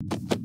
you